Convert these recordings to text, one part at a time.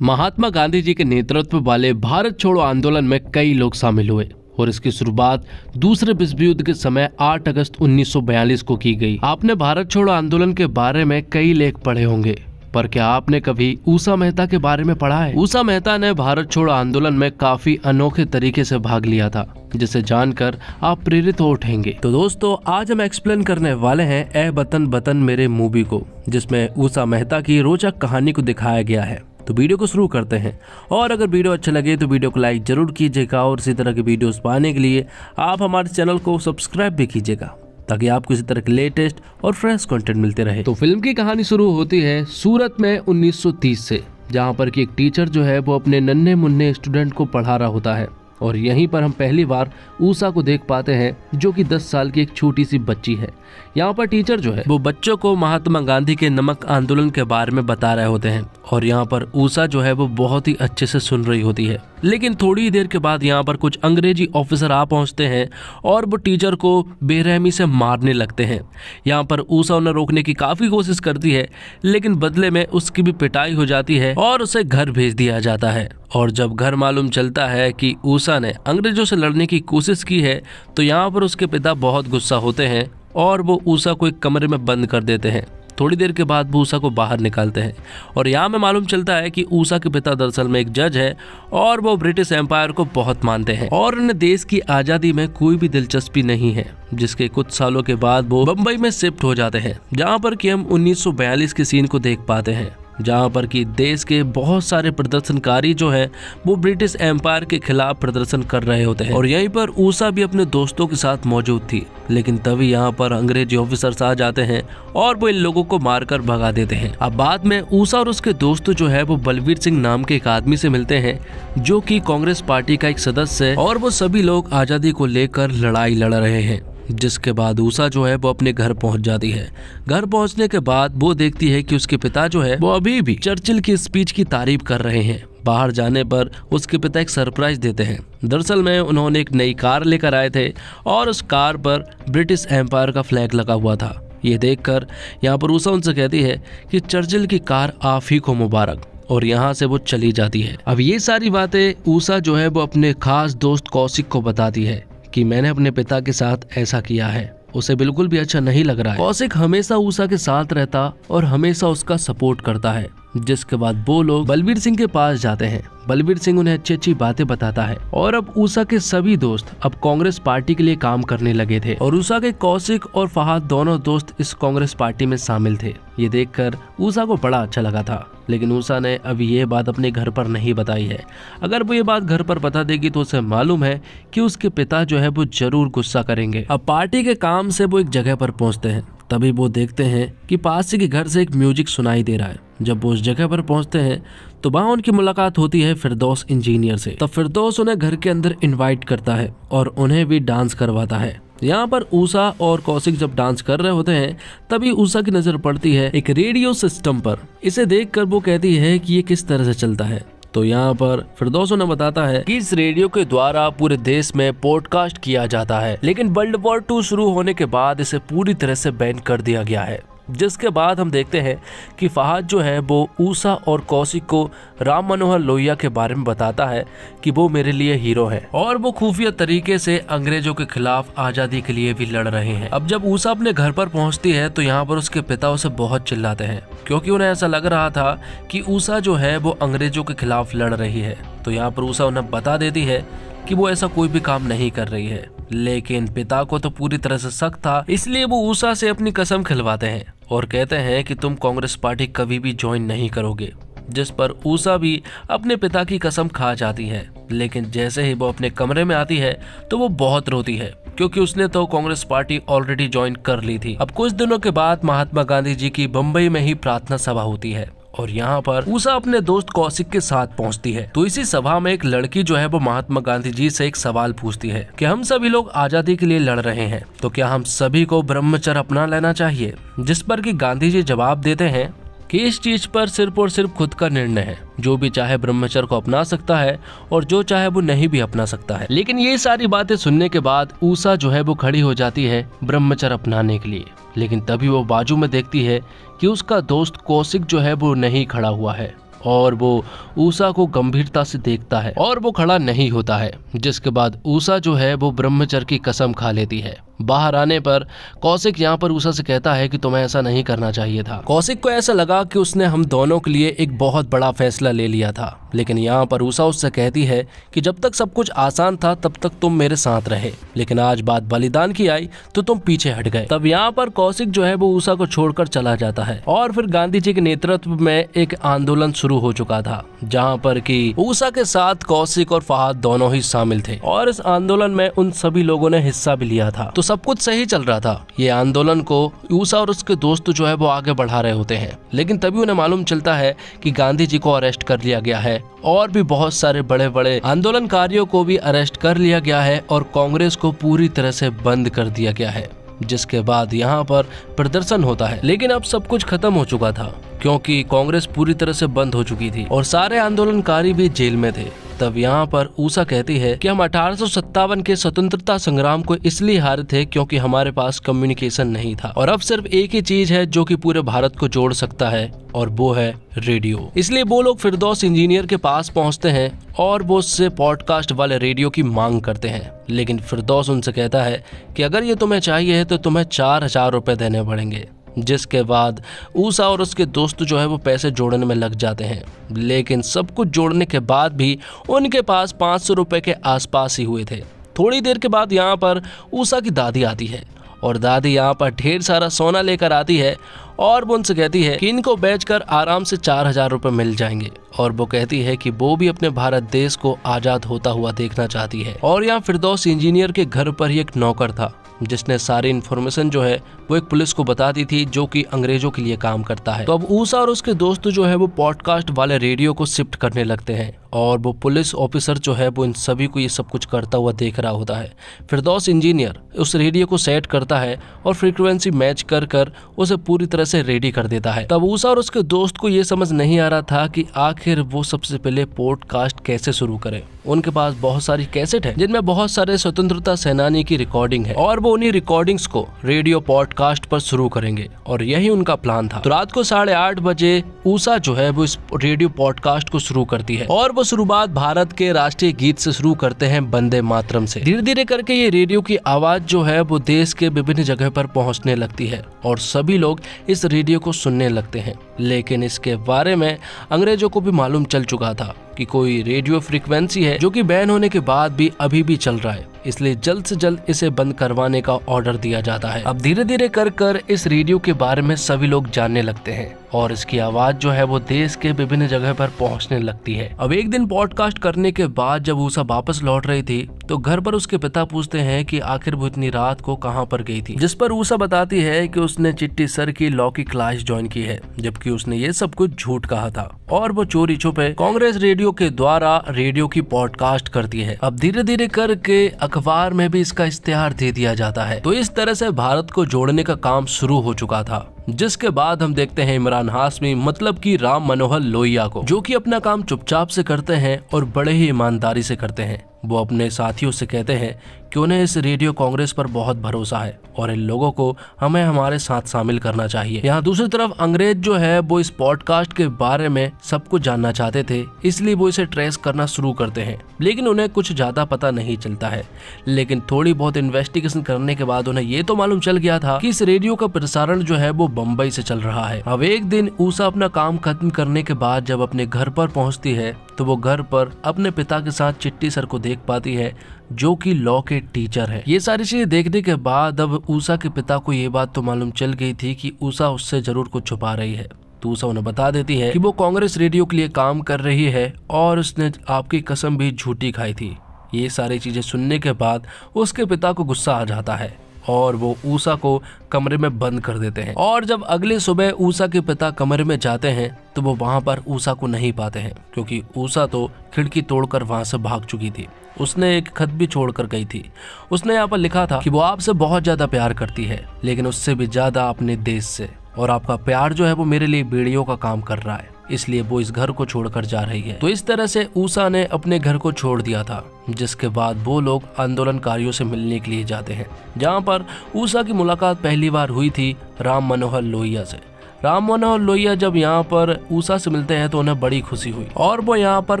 महात्मा गांधी जी के नेतृत्व वाले भारत छोड़ो आंदोलन में कई लोग शामिल हुए और इसकी शुरुआत दूसरे विश्व युद्ध के समय 8 अगस्त 1942 को की गई। आपने भारत छोड़ो आंदोलन के बारे में कई लेख पढ़े होंगे, पर क्या आपने कभी ऊषा मेहता के बारे में पढ़ा है? ऊषा मेहता ने भारत छोड़ो आंदोलन में काफ़ी अनोखे तरीके से भाग लिया था, जिसे जानकर आप प्रेरित हो उठेंगे। तो दोस्तों, आज हम एक्सप्लेन करने वाले हैं ए बतन बतन मेरे मूवी को, जिसमें ऊषा मेहता की रोचक कहानी को दिखाया गया है। तो वीडियो को शुरू करते हैं। और अगर वीडियो अच्छा लगे तो वीडियो को लाइक ज़रूर कीजिएगा और इसी तरह की वीडियोस पाने के लिए आप हमारे चैनल को सब्सक्राइब भी कीजिएगा, ताकि आपको इसी तरह के लेटेस्ट और फ्रेश कंटेंट मिलते रहे। तो फ़िल्म की कहानी शुरू होती है सूरत में 1930 से, जहाँ पर कि एक टीचर जो है वो अपने नन्हे मुन्ने स्टूडेंट को पढ़ा रहा होता है। और यहीं पर हम पहली बार ऊषा को देख पाते हैं, जो कि 10 साल की एक छोटी सी बच्ची है। यहाँ पर टीचर जो है, वो बच्चों को महात्मा गांधी के नमक आंदोलन के बारे में बता रहे होते हैं, और यहाँ पर ऊषा जो है, वो बहुत ही अच्छे से सुन रही होती है। लेकिन थोड़ी देर के बाद यहाँ पर कुछ अंग्रेज़ी ऑफिसर आ पहुँचते हैं, और वो टीचर को बेरहमी से मारने लगते हैं। यहाँ पर ऊषा उन्हें रोकने की काफ़ी कोशिश करती है, लेकिन बदले में उसकी भी पिटाई हो जाती है, और उसे घर भेज दिया जाता है। और जब घर मालूम चलता है कि ऊषा ने अंग्रेज़ों से लड़ने की कोशिश की है तो यहाँ पर उसके पिता बहुत गुस्सा होते हैं और वो ऊषा को एक कमरे में बंद कर देते हैं। थोड़ी देर के बाद वो ऊषा को बाहर निकालते हैं। और यहाँ में मालूम चलता है कि ऊषा के पिता दरअसल में एक जज है और वो ब्रिटिश एम्पायर को बहुत मानते हैं। और उन्हें देश की आज़ादी में कोई भी दिलचस्पी नहीं है, जिसके कुछ सालों के बाद वो बम्बई में शिफ्ट हो जाते हैं, जहाँ पर कि हम 1942 के सीन को देख पाते हैं। जहाँ पर कि देश के बहुत सारे प्रदर्शनकारी जो है, वो ब्रिटिश एम्पायर के खिलाफ प्रदर्शन कर रहे होते हैं। और यहीं पर ऊषा भी अपने दोस्तों के साथ मौजूद थी, लेकिन तभी यहाँ पर अंग्रेज़ी ऑफिसर्स आ जाते हैं और वो इन लोगों को मारकर भगा देते हैं। अब बाद में ऊषा और उसके दोस्त जो है, वो बलवीर सिंह नाम के एक आदमी से मिलते हैं, जो कि कांग्रेस पार्टी का एक सदस्य है, और वो सभी लोग आज़ादी को लेकर लड़ाई लड़ रहे हैं। जिसके बाद ऊषा जो है वो अपने घर पहुँच जाती है। घर पहुँचने के बाद वो देखती है कि उसके पिता जो है, वो अभी भी चर्चिल की स्पीच की तारीफ़ कर रहे हैं। बाहर जाने पर उसके पिता एक सरप्राइज़ देते हैं। दरअसल में उन्होंने एक नई कार लेकर आए थे और उस कार पर ब्रिटिश एम्पायर का फ्लैग लगा हुआ था। ये देखकर यहाँ पर ऊषा उनसे कहती है कि चर्चिल की कार आप ही को मुबारक और यहाँ से वो चली जाती है। अब ये सारी बातें ऊषा जो है वो अपने खास दोस्त कौशिक को बताती है। कि मैंने अपने पिता के साथ ऐसा किया है। उसे बिल्कुल भी अच्छा नहीं लग रहा है। कौशिक हमेशा ऊषा के साथ रहता और हमेशा उसका सपोर्ट करता है, जिसके बाद वो लोग बलबीर सिंह के पास जाते हैं। बलबीर सिंह उन्हें अच्छी अच्छी बातें बताता है। और अब ऊषा के सभी दोस्त अब कांग्रेस पार्टी के लिए काम करने लगे थे और ऊषा के कौशिक और फहाद दोनों दोस्त इस कांग्रेस पार्टी में शामिल थे। ये देखकर ऊषा को बड़ा अच्छा लगा था। लेकिन ऊषा ने अभी ये बात अपने घर पर नहीं बताई है। अगर वो ये बात घर पर बता देगी तो उसे मालूम है कि उसके पिता जो है वो ज़रूर गुस्सा करेंगे। अब पार्टी के काम से वो एक जगह पर पहुँचते हैं। तभी वो देखते हैं कि पास के घर से एक म्यूज़िक सुनाई दे रहा है। जब वो उस जगह पर पहुँचते हैं तो वहाँ उनकी मुलाकात होती है फिरदौस इंजीनियर से। तब फिरदौस उन्हें घर के अंदर इनवाइट करता है और उन्हें भी डांस करवाता है। यहाँ पर ऊषा और कौशिक जब डांस कर रहे होते हैं, तभी ऊषा की नज़र पड़ती है एक रेडियो सिस्टम पर। इसे देखकर वो कहती है की ये किस तरह से चलता है। तो यहाँ पर फिरदौसो ने बताता है कि इस रेडियो के द्वारा पूरे देश में पॉडकास्ट किया जाता है, लेकिन वर्ल्ड वॉर टू शुरू होने के बाद इसे पूरी तरह से बैन कर दिया गया है। जिसके बाद हम देखते हैं कि फहाद जो है, वो ऊषा और कौशिक को राम मनोहर लोहिया के बारे में बताता है कि वो मेरे लिए हीरो है। और वो खुफिया तरीके से अंग्रेज़ों के खिलाफ आज़ादी के लिए भी लड़ रहे हैं। अब जब ऊषा अपने घर पर पहुँचती है तो यहाँ पर उसके पिता उसे बहुत चिल्लाते हैं, क्योंकि उन्हें ऐसा लग रहा था कि ऊषा जो है, वो अंग्रेज़ों के खिलाफ लड़ रही है। तो यहाँ पर ऊषा उन्हें बता देती है कि वो ऐसा कोई भी काम नहीं कर रही है। लेकिन पिता को तो पूरी तरह से शक था, इसलिए वो ऊषा से अपनी कसम खिलवाते हैं और कहते हैं कि तुम कांग्रेस पार्टी कभी भी ज्वाइन नहीं करोगे, जिस पर ऊषा भी अपने पिता की कसम खा जाती है। लेकिन जैसे ही वो अपने कमरे में आती है तो वो बहुत रोती है, क्योंकि उसने तो कांग्रेस पार्टी ऑलरेडी ज्वाइन कर ली थी। अब कुछ दिनों के बाद महात्मा गांधी जी की बम्बई में ही प्रार्थना सभा होती है। और यहाँ पर उषा अपने दोस्त कौशिक के साथ पहुँचती है। तो इसी सभा में एक लड़की जो है वो महात्मा गांधी जी से एक सवाल पूछती है कि हम सभी लोग आज़ादी के लिए लड़ रहे हैं तो क्या हम सभी को ब्रह्मचर्य अपना लेना चाहिए? जिस पर कि गांधी जी जवाब देते हैं कि इस चीज़ पर सिर्फ़ और सिर्फ़ खुद का निर्णय है। जो भी चाहे ब्रह्मचर्य को अपना सकता है और जो चाहे वो नहीं भी अपना सकता है। लेकिन ये सारी बातें सुनने के बाद ऊषा जो है वो खड़ी हो जाती है ब्रह्मचर्य अपनाने के लिए। लेकिन तभी वो बाजू में देखती है कि उसका दोस्त कौशिक जो है वो नहीं खड़ा हुआ है और वो ऊषा को गंभीरता से देखता है और वो खड़ा नहीं होता है, जिसके बाद ऊषा जो है वो ब्रह्मचर्य की कसम खा लेती है। बाहर आने पर कौशिक यहाँ पर उषा से कहता है कि तुम्हें ऐसा नहीं करना चाहिए था। कौशिक को ऐसा लगा कि उसने हम दोनों के लिए एक बहुत बड़ा फैसला ले लिया था, लेकिन यहाँ पर उषा उससे कहती है कि जब तक सब कुछ आसान था, तब तक तुम मेरे साथ रहे। लेकिन आज बात बलिदान की आई तो तुम पीछे हट गए। तब यहाँ पर कौशिक जो है, वो उषा को छोड़कर चला जाता है और फिर गांधी जी के नेतृत्व में एक आंदोलन शुरू हो चुका था, जहाँ पर की ऊषा के साथ कौशिक और फहाद दोनों ही शामिल थे और इस आंदोलन में उन सभी लोगों ने हिस्सा भी लिया था। तो सब कुछ सही चल रहा था। ये आंदोलन को यूसा और उसके दोस्त जो है वो आगे बढ़ा रहे होते हैं। लेकिन तभी उन्हें मालूम चलता है कि गांधी जी को अरेस्ट कर लिया गया है। और भी बहुत सारे बड़े बड़े आंदोलनकारियों को भी अरेस्ट कर लिया गया है और कांग्रेस को पूरी तरह से बंद कर दिया गया है, जिसके बाद यहाँ पर प्रदर्शन होता है। लेकिन अब सब कुछ खत्म हो चुका था, क्योंकि कांग्रेस पूरी तरह से बंद हो चुकी थी और सारे आंदोलनकारी भी जेल में थे। तब यहाँ पर ऊषा कहती है कि हम अठारह सौ सत्तावन के स्वतंत्रता संग्राम को इसलिए हारे थे क्योंकि हमारे पास कम्युनिकेशन नहीं था। और अब सिर्फ़ एक ही चीज़ है जो कि पूरे भारत को जोड़ सकता है, और वो है रेडियो इसलिए वो लोग फिरदौस इंजीनियर के पास पहुँचते हैं और वो उससे पॉडकास्ट वाले रेडियो की मांग करते हैं। लेकिन फिरदौस उनसे कहता है कि अगर ये तुम्हें चाहिए तो तुम्हें चार हज़ार रुपए देने पड़ेंगे। जिसके बाद ऊषा और उसके दोस्त जो है वो पैसे जोड़ने में लग जाते हैं। लेकिन सब कुछ जोड़ने के बाद भी उनके पास पाँच सौ रुपये के आसपास ही हुए थे। थोड़ी देर के बाद यहाँ पर ऊषा की दादी आती है और दादी यहाँ पर ढेर सारा सोना लेकर आती है और वो उनसे कहती है कि इनको बेचकर आराम से चार हज़ार रुपये मिल जाएँगे। और वो कहती है कि वो भी अपने भारत देश को आज़ाद होता हुआ देखना चाहती है। और यहाँ फिरदौस इंजीनियर के घर पर ही एक नौकर था, जिसने सारी इन्फॉर्मेशन जो है वो एक पुलिस को बता दी थी जो कि अंग्रेज़ों के लिए काम करता है। तो अब ऊषा और उसके दोस्त जो है, वो पॉडकास्ट वाले रेडियो को शिफ्ट करने लगते हैं और वो पुलिस ऑफिसर जो है, वो इन सभी को ये सब कुछ करता हुआ देख रहा होता है। फिरदौस इंजीनियर उस रेडियो को सेट करता है और फ्रीक्वेंसी मैच कर कर उसे पूरी तरह से रेडी कर देता है। तब ऊषा और उसके दोस्त को ये समझ नहीं आ रहा था कि आखिर वो सबसे पहले पॉडकास्ट कैसे शुरू करे। उनके पास बहुत सारी कैसेट है, जिनमें बहुत सारे स्वतंत्रता सेनानी की रिकॉर्डिंग है और वो उन्हीं रिकॉर्डिंग्स को रेडियो पॉडकास्ट पर शुरू करेंगे और यही उनका प्लान था। तो रात को साढ़े आठ बजे ऊषा जो है, वो इस रेडियो पॉडकास्ट को शुरू करती है और वो शुरुआत भारत के राष्ट्रीय गीत से शुरू करते हैं बंदे मातरम से। धीरे धीरे करके ये रेडियो की आवाज़ जो है, वो देश के विभिन्न जगह पर पहुँचने लगती है और सभी लोग इस रेडियो को सुनने लगते हैं। लेकिन इसके बारे में अंग्रेज़ों को भी मालूम चल चुका था कि कोई रेडियो फ्रीक्वेंसी है जो कि बैन होने के बाद भी अभी भी चल रहा है, इसलिए जल्द से जल्द इसे बंद करवाने का ऑर्डर दिया जाता है। अब धीरे धीरे कर कर इस रेडियो के बारे में सभी लोग जानने लगते हैं और इसकी आवाज़ जो है वो देश के विभिन्न जगह पर पहुँचने लगती है। अब एक दिन पॉडकास्ट करने के बाद जब ऊषा वापस लौट रही थी तो घर पर उसके पिता पूछते हैं कि आखिर वो इतनी रात को कहाँ पर गई थी, जिस पर ऊषा बताती है कि उसने चिट्टी सर की लॉ की क्लास ज्वाइन की है, जबकि उसने ये सब कुछ झूठ कहा था। और वो चोरी छुपे कांग्रेस रेडियो के द्वारा रेडियो की पॉडकास्ट करती है। अब धीरे धीरे करके अखबार में भी इसका इश्तेहार दे दिया जाता है। तो इस तरह से भारत को जोड़ने का काम शुरू हो चुका था। जिसके बाद हम देखते हैं इमरान हाशमी मतलब कि राम मनोहर लोहिया को, जो कि अपना काम चुपचाप से करते हैं और बड़े ही ईमानदारी से करते हैं। वो अपने साथियों से कहते हैं कि उन्हें इस रेडियो कांग्रेस पर बहुत भरोसा है और इन लोगों को हमें हमारे साथ शामिल करना चाहिए। यहाँ दूसरी तरफ़ अंग्रेज़ जो है, वो इस पॉडकास्ट के बारे में सब कुछ जानना चाहते थे, इसलिए वो इसे ट्रेस करना शुरू करते हैं। लेकिन उन्हें कुछ ज़्यादा पता नहीं चलता है। लेकिन थोड़ी बहुत इन्वेस्टिगेशन करने के बाद उन्हें ये तो मालूम चल गया था कि इस रेडियो का प्रसारण जो है, वो बम्बई से चल रहा है। अब एक दिन ऊषा अपना काम खत्म करने के बाद जब अपने घर पर पहुँचती है तो वो घर पर अपने पिता के साथ चिट्टी सर को देख पाती है, जो कि लॉ के टीचर है। ये सारी चीज़ें देखने के बाद अब ऊषा के पिता को ये बात तो मालूम चल गई थी कि ऊषा उससे ज़रूर कुछ छुपा रही है। तो ऊषा उन्हें बता देती है कि वो कांग्रेस रेडियो के लिए काम कर रही है और उसने आपकी कसम भी झूठी खाई थी। ये सारी चीज़ें सुनने के बाद उसके पिता को गुस्सा आ जाता है। और वो ऊषा को कमरे में बंद कर देते हैं। और जब अगले सुबह ऊषा के पिता कमरे में जाते हैं तो वो वहाँ पर ऊषा को नहीं पाते हैं, क्योंकि ऊषा तो खिड़की तोड़कर वहाँ से भाग चुकी थी। उसने एक खत भी छोड़कर गई थी। उसने यहाँ पर लिखा था कि वो आपसे बहुत ज़्यादा प्यार करती है, लेकिन उससे भी ज़्यादा अपने देश से। और आपका प्यार जो है वो मेरे लिए बेड़ियों का काम कर रहा है। इसलिए वो इस घर को छोड़कर जा रही है। तो इस तरह से ऊषा ने अपने घर को छोड़ दिया था, जिसके बाद वो लोग आंदोलनकारियों से मिलने के लिए जाते हैं, जहाँ पर ऊषा की मुलाकात पहली बार हुई थी राम मनोहर लोहिया से। राम मनोहर लोहिया जब यहाँ पर ऊषा से मिलते हैं तो उन्हें बड़ी खुशी हुई, और वो यहाँ पर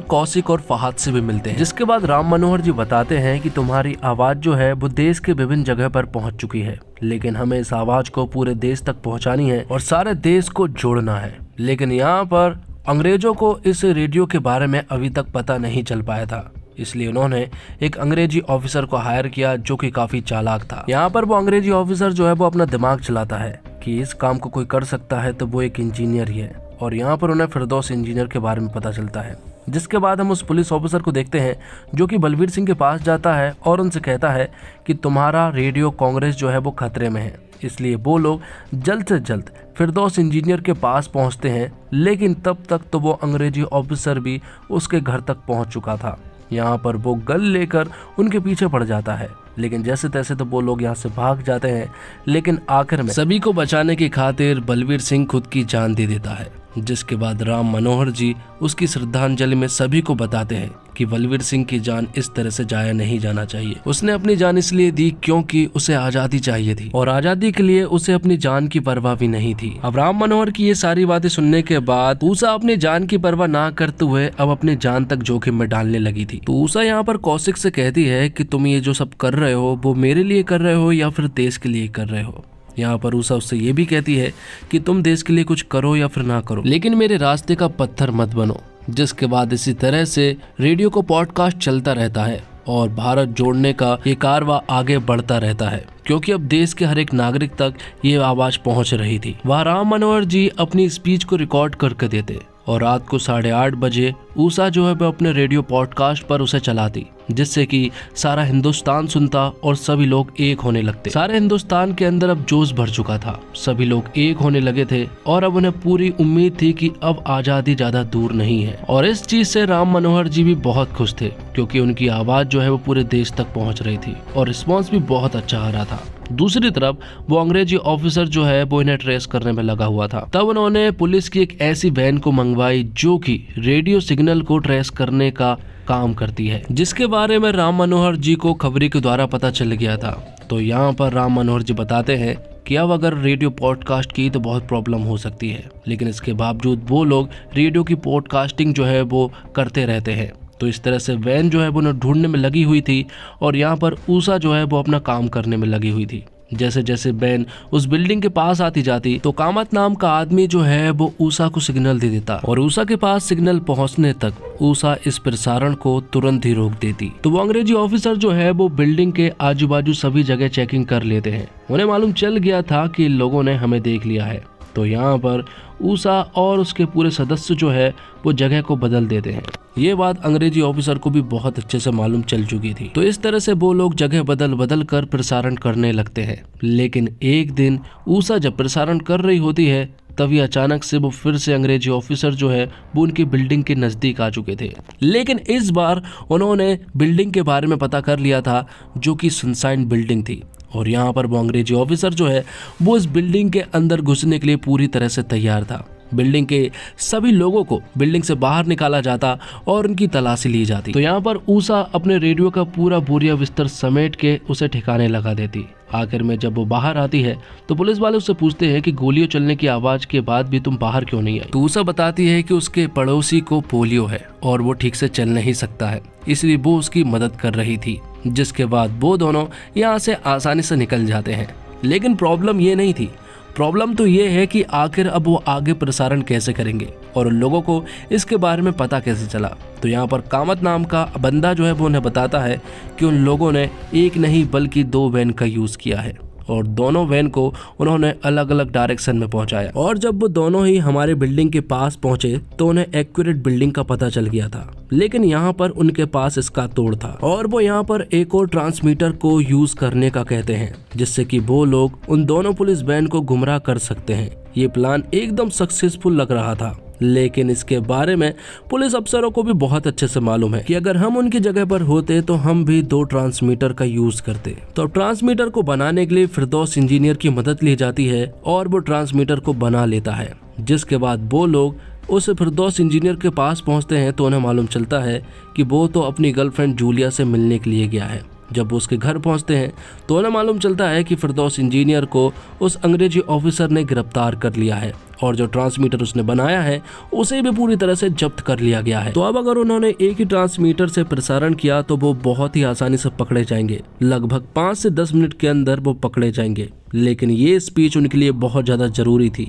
कौशिक और फहाद से भी मिलते हैं, जिसके बाद राम मनोहर जी बताते हैं कि तुम्हारी आवाज़ जो है वो देश के विभिन्न जगह पर पहुँच चुकी है, लेकिन हमें इस आवाज़ को पूरे देश तक पहुंचानी है और सारे देश को जोड़ना है। लेकिन यहाँ पर अंग्रेज़ों को इस रेडियो के बारे में अभी तक पता नहीं चल पाया था। इसलिए उन्होंने एक अंग्रेज़ी ऑफिसर को हायर किया जो कि काफ़ी चालाक था। यहाँ पर वो अंग्रेज़ी ऑफिसर जो है वो अपना दिमाग चलाता है कि इस काम को कोई कर सकता है तो वो एक इंजीनियर ही है। और यहाँ पर उन्हें फिरदौस इंजीनियर के बारे में पता चलता है। जिसके बाद हम उस पुलिस ऑफिसर को देखते हैं जो कि बलवीर सिंह के पास जाता है और उनसे कहता है कि तुम्हारा रेडियो कांग्रेस जो है वो खतरे में है। इसलिए वो लोग जल्द से जल्द फिरदौस इंजीनियर के पास पहुँचते हैं, लेकिन तब तक तो वो अंग्रेज़ी ऑफिसर भी उसके घर तक पहुँच चुका था। यहाँ पर वो गल लेकर उनके पीछे पड़ जाता है। लेकिन जैसे तैसे तो वो लोग यहाँ से भाग जाते हैं, लेकिन आखिर में सभी को बचाने की खातिर बलवीर सिंह खुद की जान दे देता है, जिसके बाद राम मनोहर जी उसकी श्रद्धांजलि में सभी को बताते हैं कि बलवीर सिंह की जान इस तरह से जाया नहीं जाना चाहिए। उसने अपनी जान इसलिए दी क्योंकि उसे आज़ादी चाहिए थी, और आज़ादी के लिए उसे अपनी जान की परवाह भी नहीं थी। अब राम मनोहर की ये सारी बातें सुनने के बाद ऊषा अपनी जान की परवाह ना करते हुए अब अपनी जान तक जोखिम में डालने लगी थी। तो ऊषा यहाँ पर कौशिक से कहती है की तुम ये जो सब कर रहे हो, वो मेरे लिए कर रहे हो या फिर देश के लिए कर रहे हो? यहाँ पर उषा उससे ये भी कहती है कि तुम देश के लिए कुछ करो या फिर ना करो। लेकिन मेरे रास्ते का पत्थर मत बनो, जिसके बाद इसी तरह से रेडियो को पॉडकास्ट चलता रहता है और भारत जोड़ने का ये कारवा आगे बढ़ता रहता है, क्योंकि अब देश के हर एक नागरिक तक ये आवाज़ पहुँच रही थी। वह राम मनोहर जी अपनी स्पीच को रिकॉर्ड करके देते। और रात को साढ़े आठ बजे ऊषा जो है वो अपने रेडियो पॉडकास्ट पर उसे चलाती जिससे कि सारा हिंदुस्तान सुनता और सभी लोग एक होने लगते। सारे हिंदुस्तान के अंदर अब जोश भर चुका था। सभी लोग एक होने लगे थे और अब उन्हें पूरी उम्मीद थी कि अब आज़ादी ज़्यादा दूर नहीं है। और इस चीज़ से राम मनोहर जी भी बहुत खुश थे, क्योंकि उनकी आवाज़ जो है वो पूरे देश तक पहुँच रही थी और रिस्पॉन्स भी बहुत अच्छा आ रहा था। दूसरी तरफ़, वो अंग्रेज़ी ऑफिसर जो है, वो इन्हें ट्रेस करने में लगा हुआ था। तब उन्होंने पुलिस की एक ऐसी वैन को मंगवाई, जो कि रेडियो सिग्नल को ट्रेस करने का काम करती है, जिसके बारे में राम मनोहर जी को खबरी के द्वारा पता चल गया था। तो यहाँ पर राम मनोहर जी बताते हैं कि अब अगर रेडियो पॉडकास्ट की तो बहुत प्रॉब्लम हो सकती है, लेकिन इसके बावजूद वो लोग रेडियो की पॉडकास्टिंग जो है, वो करते रहते हैं। तो इस तरह से वैन जो है वो ढूँढने में लगी हुई थी और यहाँ पर ऊषा जो है वो अपना काम करने में लगी हुई थी। जैसे जैसे बैन उस बिल्डिंग के पास आती जाती तो कामत नाम का आदमी जो है वो ऊषा को सिग्नल दे देता और ऊषा के पास सिग्नल पहुँचने तक ऊषा इस प्रसारण को तुरंत ही रोक देती। तो वो अंग्रेज़ी ऑफिसर जो है वो बिल्डिंग के आजू बाजू सभी जगह चेकिंग कर लेते हैं। उन्हें मालूम चल गया था कि लोगों ने हमें देख लिया है। तो यहाँ पर ऊषा और उसके पूरे सदस्य जो है, वो जगह को बदल देते हैं। ये बात अंग्रेज़ी ऑफिसर को भी बहुत अच्छे से मालूम चल चुकी थी। तो इस तरह से वो लोग जगह बदल बदल कर प्रसारण करने लगते हैं। लेकिन एक दिन ऊषा जब प्रसारण कर रही होती है, तभी अचानक से वो फिर से अंग्रेज़ी ऑफिसर जो है, वो उनकी बिल्डिंग के नज़दीक आ चुके थे। लेकिन इस बार उन्होंने बिल्डिंग के बारे में पता कर लिया था, जो कि सनसाइन बिल्डिंग थी। और यहाँ पर वो अंग्रेज़ी ऑफिसर जो है, वो इस बिल्डिंग के अंदर घुसने के लिए पूरी तरह से तैयार था। बिल्डिंग के सभी लोगों को बिल्डिंग से बाहर निकाला जाता और उनकी तलाशी ली जाती। तो यहाँ पर ऊषा अपने रेडियो का पूरा बोरिया बिस्तर समेट के उसे ठिकाने लगा देती। आखिर में जब वो बाहर आती है तो पुलिस वाले उससे पूछते हैं कि गोलियों चलने की आवाज़ के बाद भी तुम बाहर क्यों नहीं आई? तो ऊषा बताती है कि उसके पड़ोसी को पोलियो है और वो ठीक से चल नहीं सकता है। इसलिए वो उसकी मदद कर रही थी, जिसके बाद वो दोनों यहाँ से आसानी से निकल जाते हैं। लेकिन प्रॉब्लम ये नहीं थी प्रॉब्लम तो ये है कि आखिर अब वो आगे प्रसारण कैसे करेंगे? और उन लोगों को इसके बारे में पता कैसे चला? तो यहाँ पर कामत नाम का बंदा जो है वो उन्हें बताता है कि उन लोगों ने एक नहीं बल्कि दो वैन का यूज़ किया है। और दोनों वैन को उन्होंने अलग अलग डायरेक्शन में पहुँचाया। और जब वो दोनों ही हमारे बिल्डिंग के पास पहुँचे तो उन्हें एक्यूरेट बिल्डिंग का पता चल गया था। लेकिन यहाँ पर उनके पास इसका तोड़ था। और वो यहाँ पर एक और ट्रांसमीटर को यूज़ करने का कहते हैं, जिससे कि वो लोग उन दोनों पुलिस वैन को गुमराह कर सकते हैं। ये प्लान एकदम सक्सेसफुल लग रहा था। लेकिन इसके बारे में पुलिस अफसरों को भी बहुत अच्छे से मालूम है कि अगर हम उनकी जगह पर होते तो हम भी दो ट्रांसमीटर का यूज़ करते। तो ट्रांसमीटर को बनाने के लिए फिरदौस इंजीनियर की मदद ली जाती है और वो ट्रांसमीटर को बना लेता है, जिसके बाद वो लोग उस फिरदौस इंजीनियर के पास पहुँचते हैं तो उन्हें मालूम चलता है कि वो तो अपनी गर्लफ्रेंड जूलिया से मिलने के लिए गया है। जब वो उसके घर पहुँचते हैं तो उन्हें मालूम चलता है कि फिरदौस इंजीनियर को उस अंग्रेज़ी ऑफिसर ने गिरफ़्तार कर लिया है। और जो ट्रांसमीटर उसने बनाया है, उसे भी पूरी तरह से जब्त कर लिया गया है। तो अब अगर उन्होंने एक ही ट्रांसमीटर से प्रसारण किया तो वो बहुत ही आसानी से पकड़े जाएँगे। लगभग पाँच से दस मिनट के अंदर वो पकड़े जाएँगे। लेकिन ये स्पीच उनके लिए बहुत ज़्यादा ज़रूरी थी।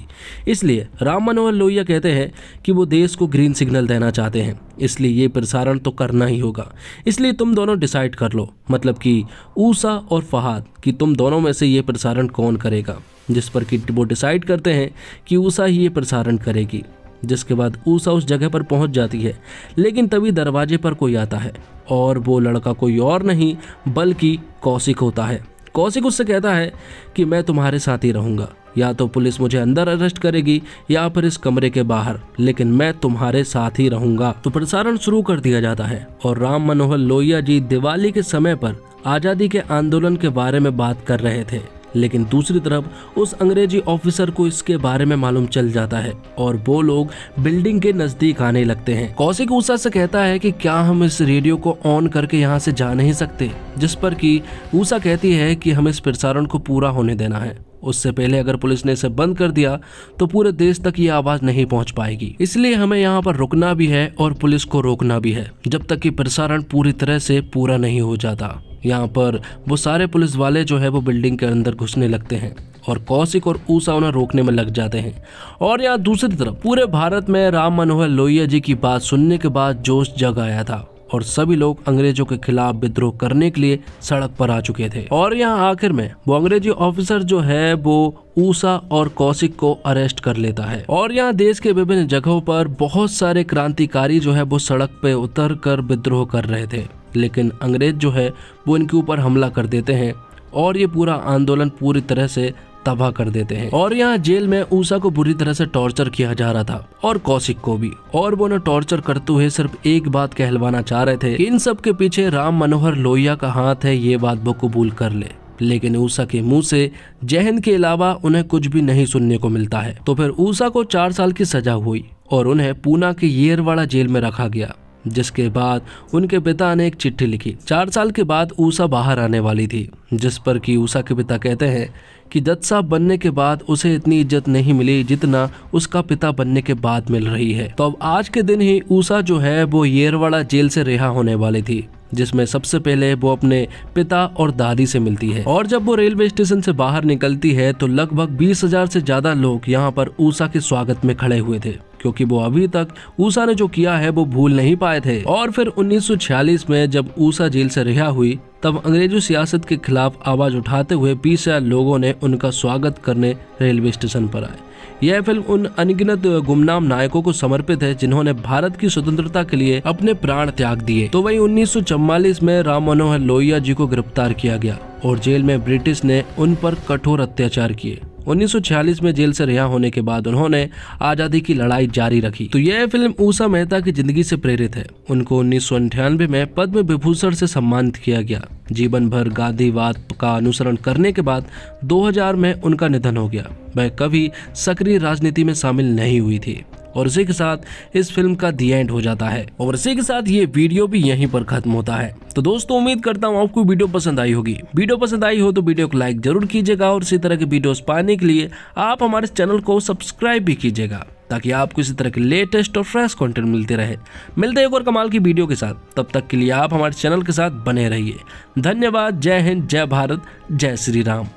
इसलिए राम मनोहर लोहिया कहते हैं कि वो देश को ग्रीन सिग्नल देना चाहते हैं। इसलिए ये प्रसारण तो करना ही होगा। इसलिए तुम दोनों डिसाइड कर लो। मतलब कि ऊषा और फहाद कि तुम दोनों में से ये प्रसारण कौन करेगा? जिस पर कि वो डिसाइड करते हैं कि ऊषा ही ये प्रसारण करेगी, जिसके बाद ऊषा उस जगह पर पहुँच जाती है, लेकिन तभी दरवाजे पर कोई आता है, और वो लड़का कोई और नहीं, बल्कि कौशिक होता है। कौशिक उससे कहता है कि मैं तुम्हारे साथ ही रहूँगा। या तो पुलिस मुझे अंदर अरेस्ट करेगी, या फिर इस कमरे के बाहर। लेकिन मैं तुम्हारे साथ ही रहूँगा। तो प्रसारण शुरू कर दिया जाता है। और राम मनोहर लोहिया जी दिवाली के समय पर आज़ादी के आंदोलन के बारे में बात कर रहे थे। लेकिन दूसरी तरफ़, उस अंग्रेज़ी ऑफिसर को इसके बारे में मालूम चल जाता है और वो लोग बिल्डिंग के नज़दीक आने लगते हैं। कौशिक ऊषा से कहता है कि क्या हम इस रेडियो को ऑन करके यहाँ से जा नहीं सकते, जिस पर कि ऊषा कहती है कि हम इस प्रसारण को पूरा होने देना है। उससे पहले अगर पुलिस ने इसे बंद कर दिया तो पूरे देश तक ये आवाज़ नहीं पहुँच पाएगी। इसलिए हमें यहाँ पर रुकना भी है और पुलिस को रोकना भी है, जब तक कि प्रसारण पूरी तरह से पूरा नहीं हो जाता। यहाँ पर वो सारे पुलिस वाले जो है, वो बिल्डिंग के अंदर घुसने लगते हैं और कौशिक और ऊषा उन्हें रोकने में लग जाते हैं। और यहाँ दूसरी तरफ़, पूरे भारत में राम मनोहर लोहिया जी की बात सुनने के बाद जोश जग आया था। और सभी लोग अंग्रेज़ों के खिलाफ विद्रोह करने के लिए सड़क पर आ चुके थे। और यहाँ आखिर में वो अंग्रेज़ी ऑफिसर जो है, वो ऊषा और कौशिक को अरेस्ट कर लेता है। और यहाँ देश के विभिन्न जगहों पर बहुत सारे क्रांतिकारी जो है, वो सड़क पे उतर कर विद्रोह कर रहे थे। लेकिन अंग्रेज़ जो है, वो इनके ऊपर हमला कर देते हैं और ये पूरा आंदोलन पूरी तरह से तबाह कर देते हैं। और यहाँ जेल में ऊषा को बुरी तरह से टॉर्चर किया जा रहा था। और कौशिक को भी। और वो उन्हें टॉर्चर करते हुए सिर्फ़ एक बात कहलवाना चाह रहे थे इन सब के पीछे राम मनोहर लोहिया का हाथ है, ये बात वो कबूल कर ले। लेकिन ऊषा के मुँह से, जहन के अलावा उन्हें कुछ भी नहीं सुनने को मिलता है। तो फिर ऊषा को चार साल की सजा हुई और उन्हें पूना के येरवाड़ा जेल में रखा गया। जिसके बाद उनके पिता ने एक चिट्ठी लिखी। चार साल के बाद ऊषा बाहर आने वाली थी, जिस पर कि ऊषा के पिता कहते हैं कि जज साहब बनने के बाद उसे इतनी इज़्ज़त नहीं मिली जितना उसका पिता बनने के बाद मिल रही है। तो अब आज के दिन ही ऊषा जो है, वो येरवाड़ा जेल से रिहा होने वाली थी, जिसमें सबसे पहले वो अपने पिता और दादी से मिलती है। और जब वो रेलवे स्टेशन से बाहर निकलती है तो लगभग बीस हज़ार से ज़्यादा लोग यहाँ पर ऊषा के स्वागत में खड़े हुए थे। क्योंकि वो अभी तक ऊषा ने जो किया है वो भूल नहीं पाए थे। और फिर 1946 में जब ऊषा जेल से रिहा हुई, तब अंग्रेज़ों सियासत के खिलाफ आवाज़ उठाते हुए बीस लोगों ने उनका स्वागत करने रेलवे स्टेशन पर आए। यह फ़िल्म उन अनगिनत गुमनाम नायकों को समर्पित है, जिन्होंने भारत की स्वतंत्रता के लिए अपने प्राण त्याग दिए। तो वही उन्नीस में राम मनोहर लोहिया जी को गिरफ़्तार किया गया, और जेल में ब्रिटिश ने उन पर कठोर अत्याचार किए। 1946 में जेल से रिहा होने के बाद उन्होंने आज़ादी की लड़ाई जारी रखी। तो यह फ़िल्म ऊषा मेहता की ज़िंदगी से प्रेरित है। उनको उन्नीस में पद्म विभूषण से सम्मानित किया गया। जीवन भर गांधीवाद का अनुसरण करने के बाद 2000 में उनका निधन हो गया। वह कभी सक्रिय राजनीति में शामिल नहीं हुई थी। और इसी के साथ इस फ़िल्म का दी एंड हो जाता है। और इसी के साथ ये वीडियो भी यहीं पर खत्म होता है। तो दोस्तों, उम्मीद करता हूँ आपको वीडियो पसंद आई होगी। वीडियो पसंद आई हो तो वीडियो को लाइक ज़रूर कीजिएगा और इसी तरह के वीडियो पाने के लिए आप हमारे चैनल को सब्सक्राइब भी कीजिएगा, ताकि आपको इसी तरह के लेटेस्ट और फ्रेश कंटेंट मिलते रहे। मिलते एक और कमाल की वीडियो के साथ। तब तक के लिए आप हमारे चैनल के साथ बने रहिए। धन्यवाद। जय हिंद, जय भारत, जय श्री राम।